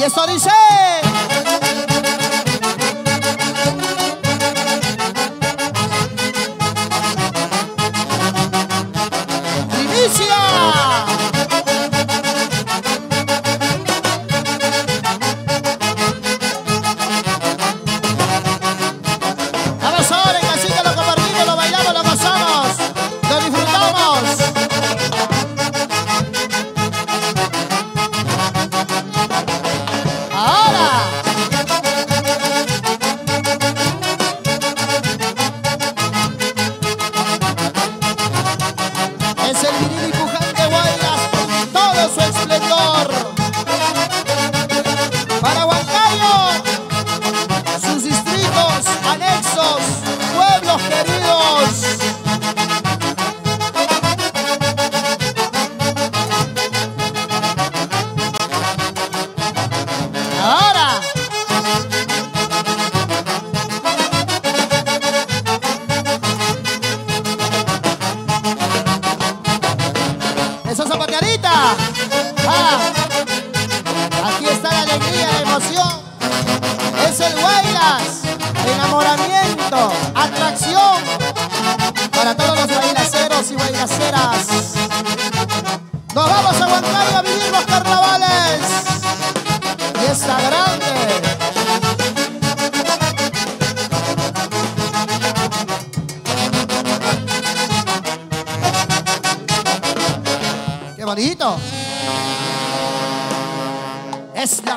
E é só encher!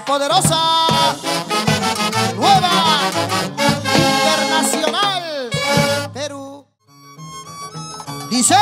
poderosa, nueva, internacional, Perú. Dice...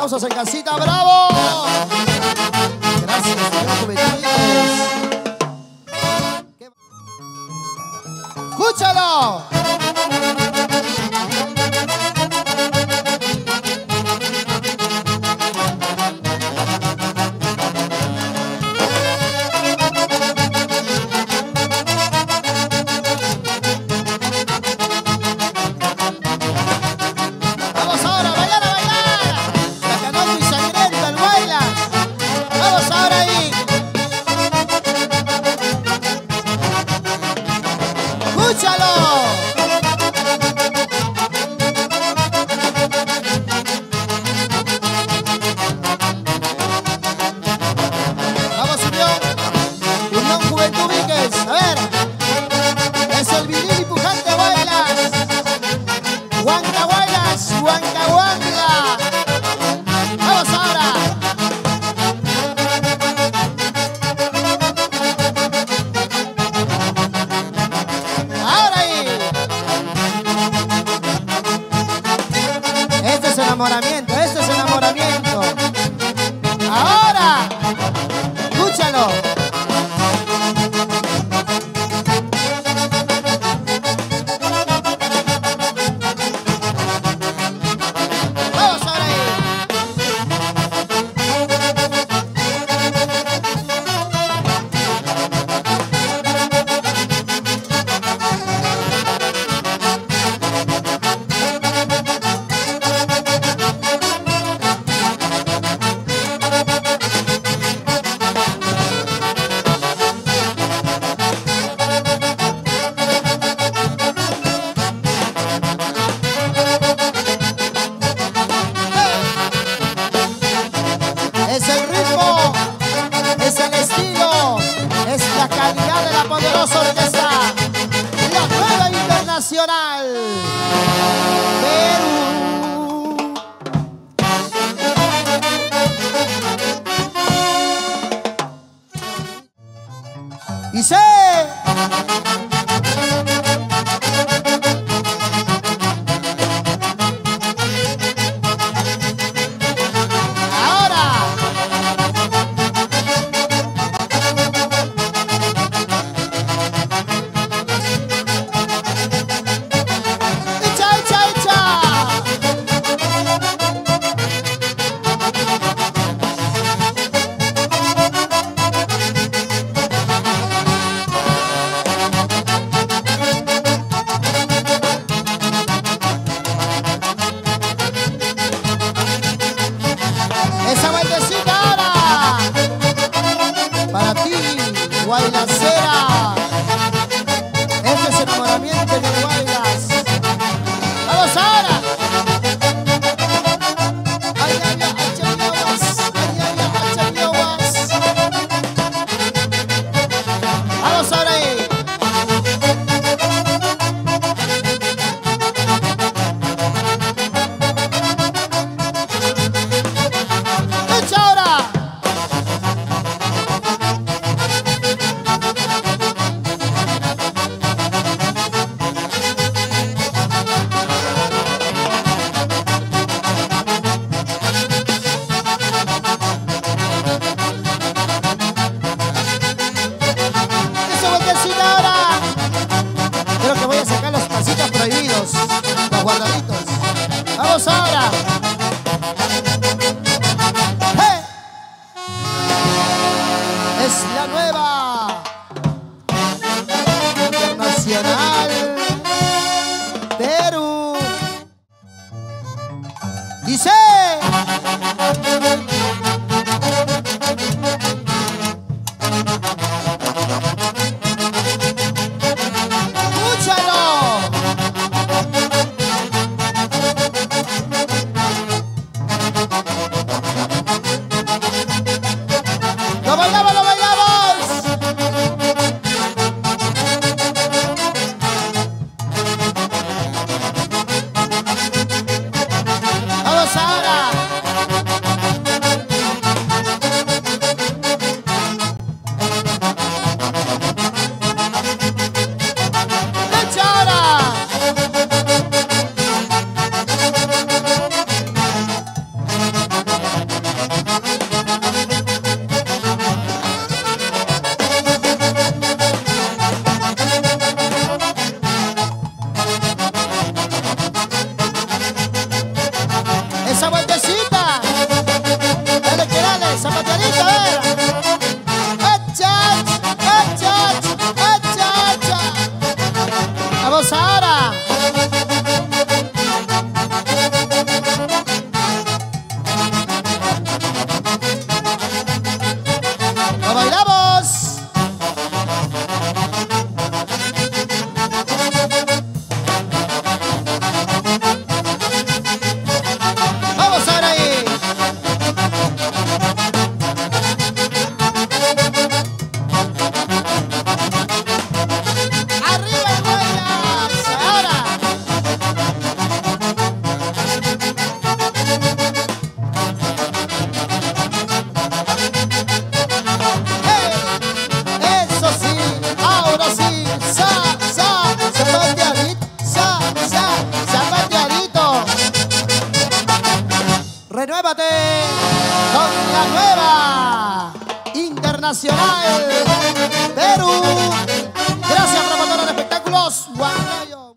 Aplausos en casita, bravo. Gracias, Escúchalo. Y sé. Guainacera. Dice. Internacional